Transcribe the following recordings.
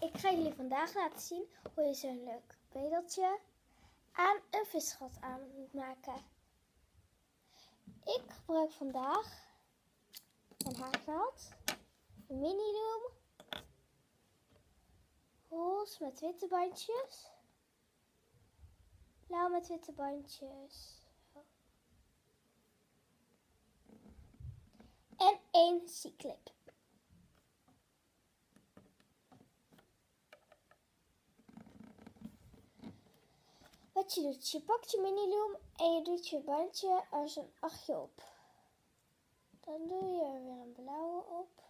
Ik ga jullie vandaag laten zien hoe je zo'n leuk bedeltje aan een visgat aan moet maken. Ik gebruik vandaag een haaknaald, een mini loom, roze met witte bandjes, blauw met witte bandjes en één C-clip. Je pakt je mini-loom en je doet je bandje als een achtje op. Dan doe je er weer een blauwe op.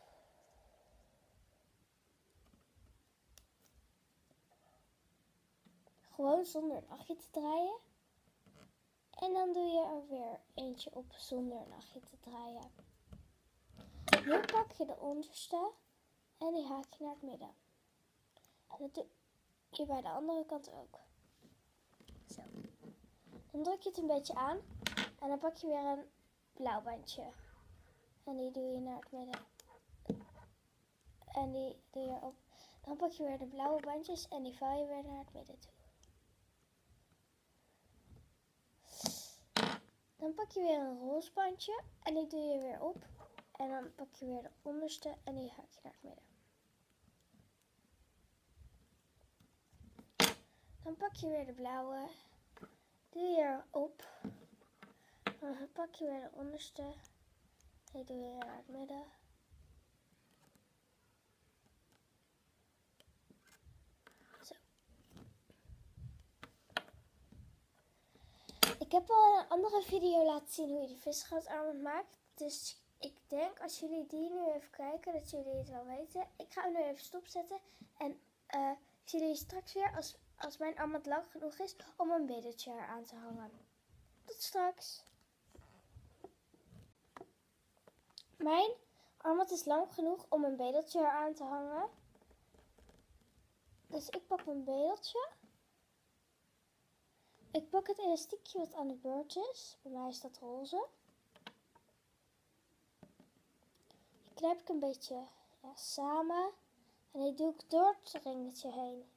Gewoon zonder een achtje te draaien. En dan doe je er weer eentje op zonder een achtje te draaien. Nu pak je de onderste en die haak je naar het midden. En dat doe je bij de andere kant ook. Zo. Dan druk je het een beetje aan en dan pak je weer een blauw bandje. En die doe je naar het midden. En die doe je op. Dan pak je weer de blauwe bandjes en die vouw je weer naar het midden toe. Dan pak je weer een roze bandje en die doe je weer op. En dan pak je weer de onderste en die haak je naar het midden. Dan pak je weer de blauwe, doe je erop. Dan pak je weer de onderste, die doe je naar het midden. Zo. Ik heb al een andere video laten zien hoe je de visgatarmen maakt. Dus ik denk als jullie die nu even kijken, dat jullie het wel weten. Ik ga hem nu even stopzetten. En uh, ik zie jullie straks weer als als mijn armband lang genoeg is om een bedeltje eraan te hangen. Tot straks. Mijn armband is lang genoeg om een bedeltje eraan te hangen. Dus ik pak mijn bedeltje. Ik pak het elastiekje wat aan de beurt is. Bij mij is dat roze. Ik knijp ik een beetje ja, samen. En die doe ik door het ringetje heen.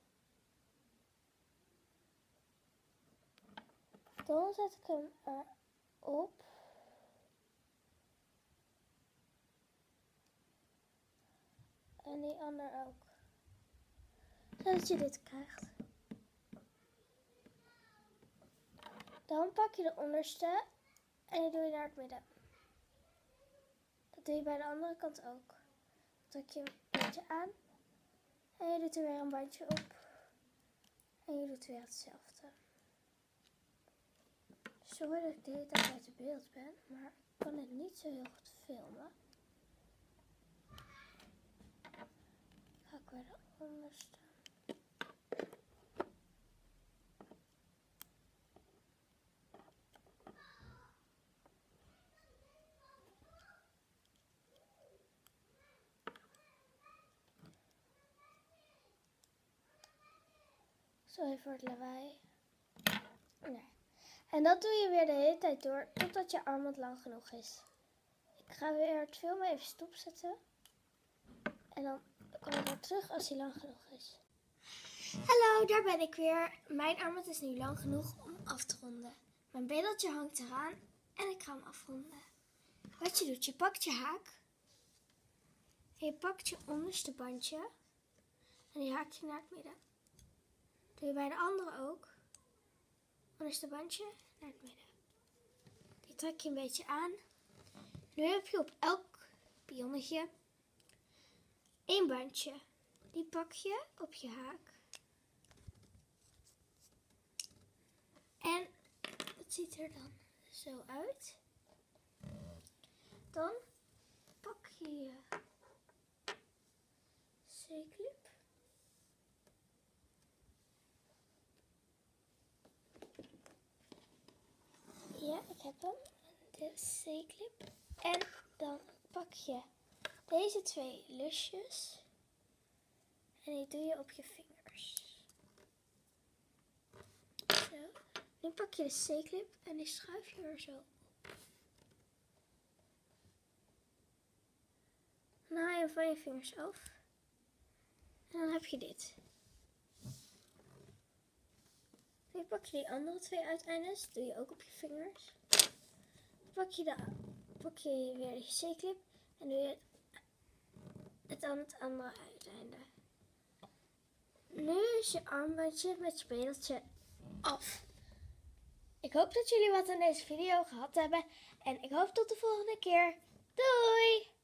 Dan zet ik hem erop. En die ander ook. Zodat je dit krijgt. Dan pak je de onderste en die doe je naar het midden. Dat doe je bij de andere kant ook. Druk je een beetje aan. En je doet er weer een bandje op. En je doet weer hetzelfde. Sorry dat ik de hele tijd uit beeld ben, maar ik kan het niet zo heel goed filmen. Ga ik weer de onderste. Sorry voor het lawaai. Nee. En dat doe je weer de hele tijd door totdat je armband lang genoeg is. Ik ga weer het filmen even stopzetten. En dan kom ik weer terug als hij lang genoeg is. Hallo, daar ben ik weer. Mijn armband is nu lang genoeg om af te ronden. Mijn bedeltje hangt eraan en ik ga hem afronden. Wat je doet, je pakt je haak. En je pakt je onderste bandje. En die haak je naar het midden. Doe je bij de andere ook. Onderste bandje naar het midden. Die trek je een beetje aan. Nu heb je op elk pionnetje één bandje. Die pak je op je haak. En het ziet er dan zo uit. Dan pak je je C-clip. Ja, ik heb hem. De C-clip. En dan pak je deze twee lusjes. En die doe je op je vingers. Zo. Nu pak je de C-clip en die schuif je er zo op. Dan haal je van je vingers af. En dan heb je dit. Nu pak je die andere twee uiteindes. Doe je ook op je vingers. Pak je, de, je weer de C-clip. En doe je het, aan het andere uiteinde. Nu is je armbandje met je bedeltje af. Ik hoop dat jullie wat aan deze video gehad hebben. En ik hoop tot de volgende keer. Doei!